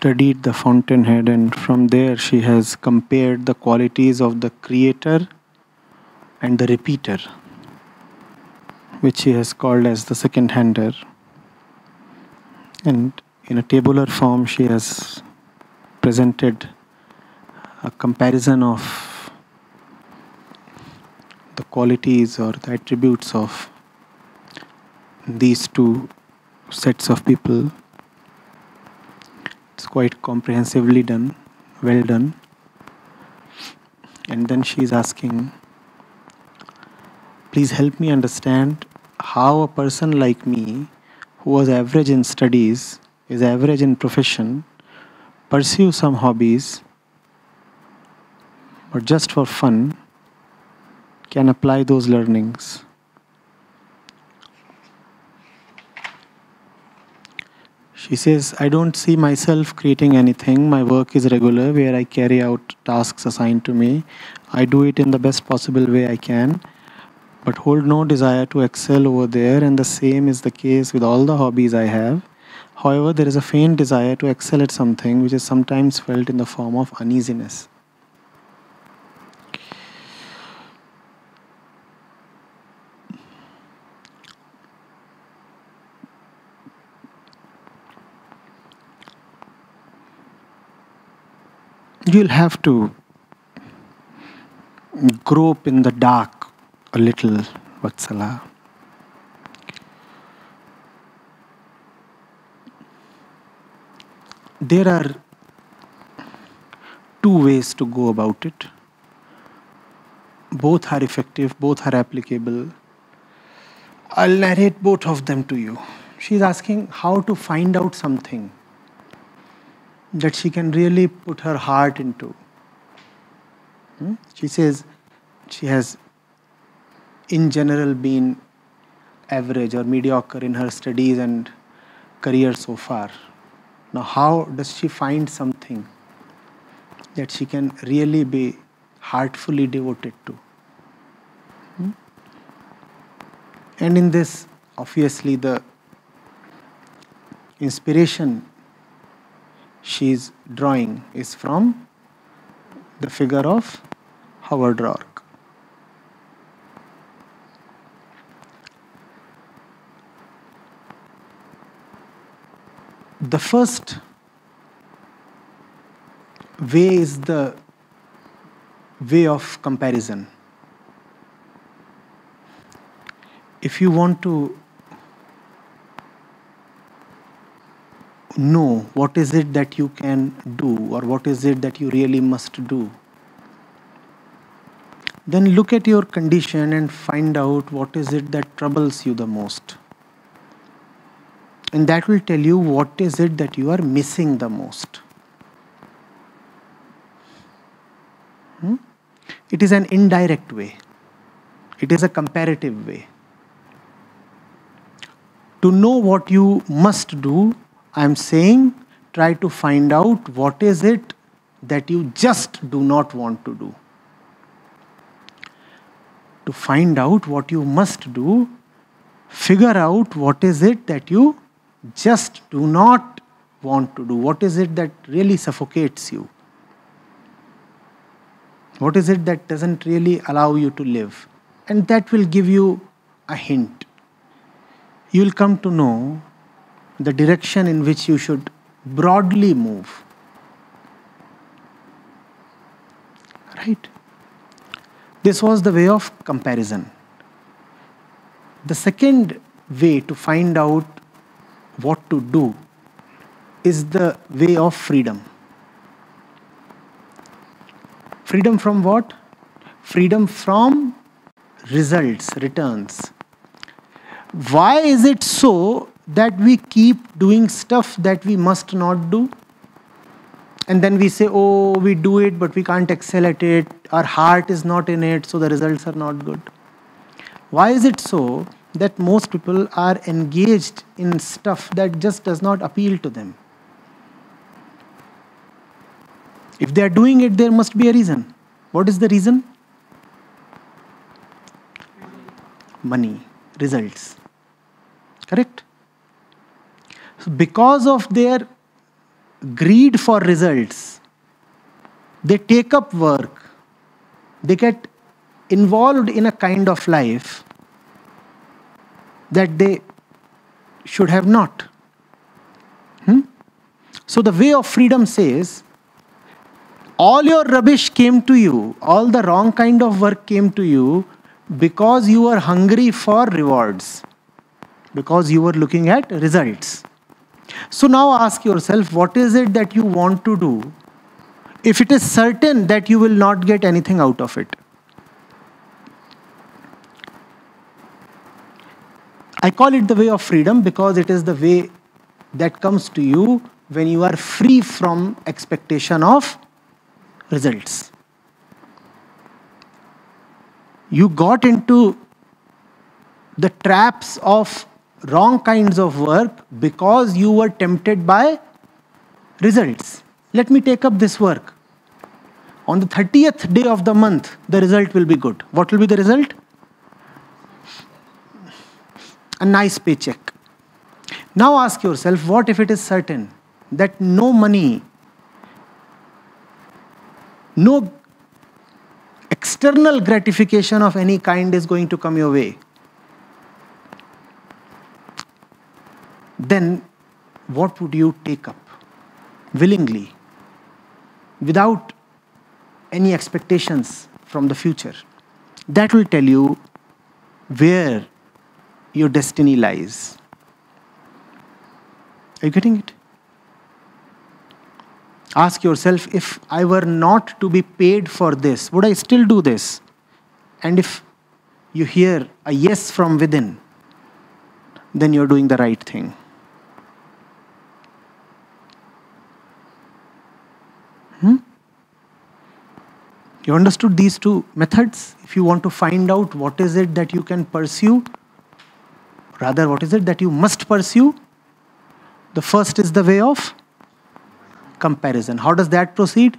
studied the fountainhead, and from there she has compared the qualities of the creator and the repeater, which she has called as the second hander. And in a tabular form, she has presented a comparison of the qualities or the attributes of these two sets of people. Quite comprehensively done, well done. And then she is asking, please help me understand how a person like me, who was average in studies, is average in profession, pursue some hobbies, or just for fun, can apply those learnings. She says, I don't see myself creating anything. My work is regular, where I carry out tasks assigned to me. I do it in the best possible way I can, but hold no desire to excel over there, and the same is the case with all the hobbies I have. However, there is a faint desire to excel at something which is sometimes felt in the form of uneasiness. You'll have to grope in the dark a little, Vatsala. There are two ways to go about it. Both are effective, both are applicable. I'll narrate both of them to you. She's asking how to find out something that she can really put her heart into. Hmm? She says she has, in general, been average or mediocre in her studies and career so far. Now, how does she find something that she can really be heartfully devoted to? Hmm? And in this, obviously, the inspiration she's drawing is from the figure of Howard Roark. The first way is the way of comparison. If you want to know what is it that you can do or what is it that you really must do. Then look at your condition and find out what is it that troubles you the most. And that will tell you what is it that you are missing the most. Hmm? It is an indirect way, it is a comparative way. To know what you must do I'm saying try to find out what is it that you just do not want to do. To find out what you must do, figure out what is it that you just do not want to do. What is it that really suffocates you? What is it that doesn't really allow you to live? And that will give you a hint. You'll come to know the direction in which you should broadly move. Right? This was the way of comparison. The second way to find out what to do is the way of freedom. Freedom from what? Freedom from results, returns. Why is it so that we keep doing stuff that we must not do. And then we say, oh, we do it, but we can't excel at it. Our heart is not in it, so the results are not good. Why is it so that most people are engaged in stuff that just does not appeal to them? If they are doing it, there must be a reason. What is the reason? Money, results. Correct? Because of their greed for results, they take up work, they get involved in a kind of life that they should have not. Hmm? So the way of freedom says, all your rubbish came to you, all the wrong kind of work came to you because you were hungry for rewards, because you were looking at results. So now ask yourself, what is it that you want to do if it is certain that you will not get anything out of it? I call it the way of freedom because it is the way that comes to you when you are free from expectation of results. You got into the traps of wrong kinds of work because you were tempted by results. Let me take up this work. On the 30th day of the month, the result will be good. What will be the result? a nice paycheck. Now ask yourself what if it is certain that no money, no external gratification of any kind is going to come your way? Then what would you take up willingly without any expectations from the future? That will tell you where your destiny lies. Are you getting it? Ask yourself if I were not to be paid for this, would I still do this? And if you hear a yes from within, then you're doing the right thing. You understood these two methods? If you want to find out what is it that you can pursue, Rather, what is it that you must pursue? The first is the way of comparison. How does that proceed?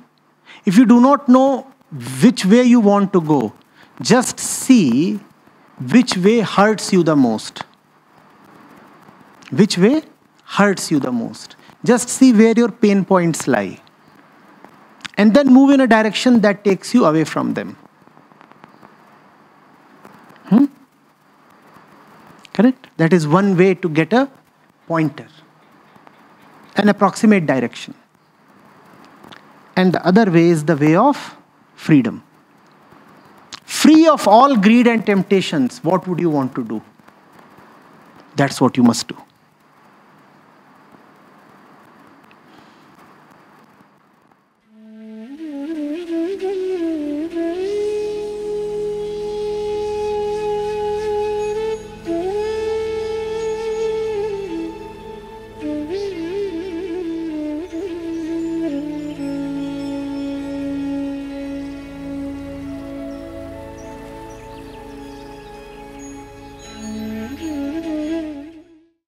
If you do not know which way you want to go, just see which way hurts you the most. Which way hurts you the most. Just see where your pain points lie. And then move in a direction that takes you away from them. Hmm? Correct? That is one way to get a pointer, an approximate direction. And the other way is the way of freedom. Free of all greed and temptations, what would you want to do? That's what you must do.